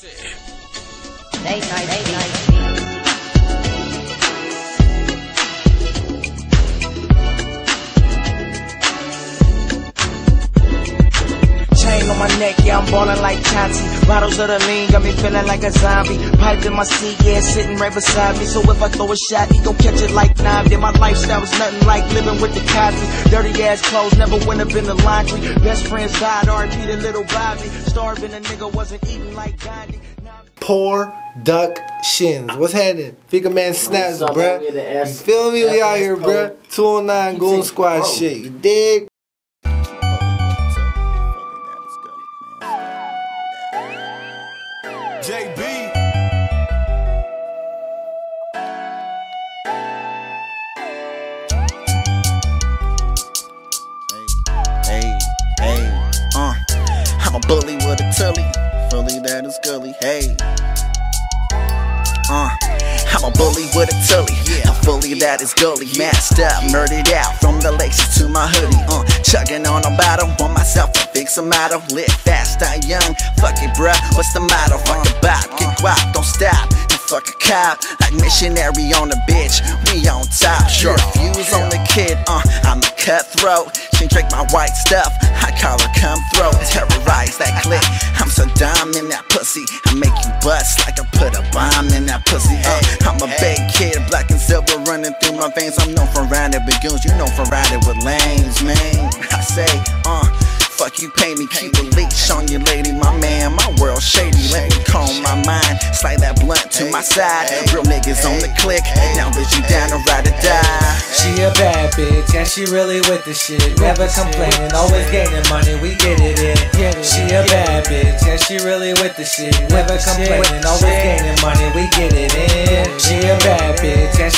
Late night, late night. My neck, yeah, I'm ballin' like Chauncey. Bottles of the lean got me feeling like a zombie. Pipe in my seat, yeah, sitting right beside me. So if I throw a shot, he gon' catch it like nine. Then my lifestyle was nothing like living with the Cosby. Dirty ass clothes, never went up in the laundry. Best friends died, R.I.P. the little Bobby. Starving, a nigga wasn't eating like Gandhi. Poor Duck Shins. What's happening? Fica man snaps, Something bruh. You feel me? We out S here, code. bruh. 209 Goon take Squad shit. You dig? JB. Hey, hey, uh, I'm a bully with a tully, fully that is gully, hey. Uh, I'm a bully with a tully, yeah, I'm fully that is gully, masked up, murdered out. From the laces to my hoodie, uh, chugging on a myself a Samato, lit fast, die young, fuck it, bruh, what's the motto? Fuck a bop, get guap, don't stop, and fuck a cop, like missionary on the bitch, we on top, short fuse on the kid, uh, I'm a cutthroat, she drink my white stuff, I call her come throw, terrorize that click, I'm so dumb in that pussy, I make you bust like I put a bomb in that pussy, uh, I'm a big kid, black and silver running through my veins, I'm known for riding with goons, you know for riding with lanes, man, I say, uh, Fuck you, pay me, keep a leash on your lady, my man. My world shady, let me calm my mind. Slide that blunt to my side. Real niggas on the click. Now, bitch, you down to ride or die. She a bad bitch, and she really with the shit. Never complaining, always gaining money, we get it in. She a bad bitch, and she really with the shit. Never complaining, always gaining money, we get it in.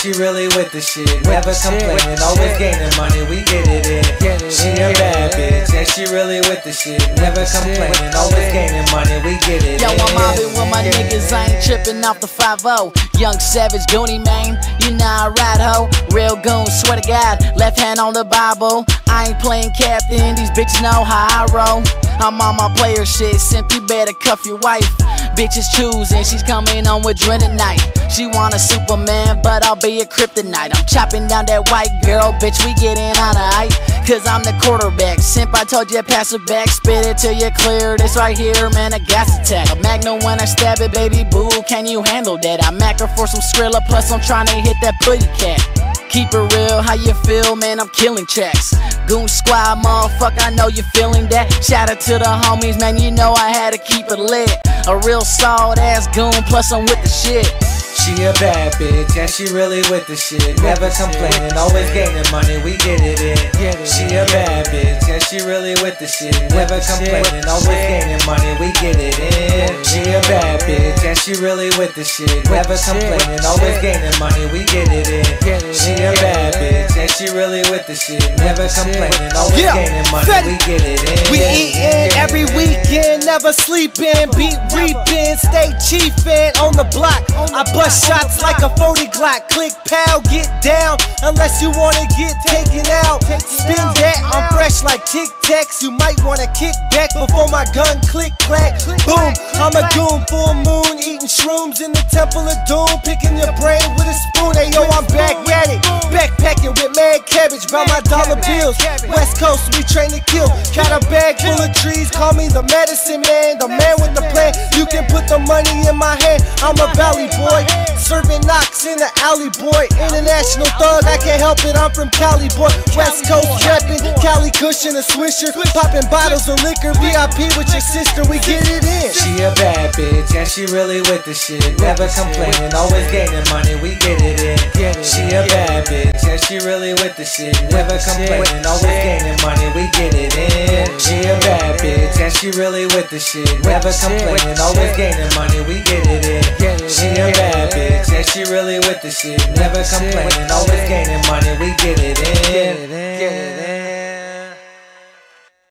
She really with the shit. Never complaining, always gaining money, we get it in. She a bad bitch, and she really with the shit. Never complaining, always gaining money, we get it Yo, in. I'm mobbing with my niggas, I ain't tripping off the 5 Young Savage, Goonie man, you know I ride ho. Real goon, swear to God, left hand on the Bible. I ain't playing captain, these bitches know how I roll. I'm on my player shit, simply better cuff your wife. Bitches choosing, she's coming on with Dren tonight. She want a Superman, but I'll be a kryptonite. I'm chopping down that white girl, bitch, we getting on a height. Cause I'm the quarterback. Simp, I told you, pass it back, spit it till you clear. This right here, man, a gas attack. A magnum when I stab it, baby boo, can you handle that? I mack her for some Skrilla, plus I'm trying to hit that putty cat. Keep it real, how you feel, man? I'm killing tracks. Goon squad, motherfucker, I know you feeling that. Shout out to the homies, man, you know I had to keep it lit. A real solid ass goon, plus I'm with the shit. She a bad bitch, and she really with the shit. Never complaining, always gaining money, we get it in. She a bad bitch, and she really with the shit. Never complaining, always gaining money, we get it in. She a bad bitch, and she really with the shit. Never complaining, always gaining money, we get it in. She a bad bitch, and she really with the shit. Never complaining, always Yeah, gaining money, we get it in. We eatin' every weekend, never sleeping, beat reaping, stay chiefin' on the block. I bust shots like a 40 Glock. Click pow, get down, unless you wanna get taken out. Spin that, I'm like Tic Tacs. You might wanna kick back before my gun click clack. Boom, I'm a goon, full moon, eating shrooms in the temple of doom, picking your brain with a spoon. Hey yo, I'm back at it, backpacking with mad cabbage, round my dollar bills. West Coast, we train to kill. Got a bag full of trees, call me the medicine man, the man with the. You can put the money in my hand. I'm a valley boy, serving knocks in the alley boy. International thug, I can't help it. I'm from Cali boy, West Coast reppin', Cali cushion a swisher, popping bottles of liquor. VIP with your sister, we get it in. She a bad bitch, and she really with the shit. Never complaining, always gaining money, we get it in. She a bad bitch, and she really with the shit. Never complaining, always gaining money, we get it in. She a bad bitch, and she really with the shit. Never complaining, always gaining money, we get it in. She a bad bitch, and she really with the shit. Never complaining, always gaining money, we get it in. Get it in.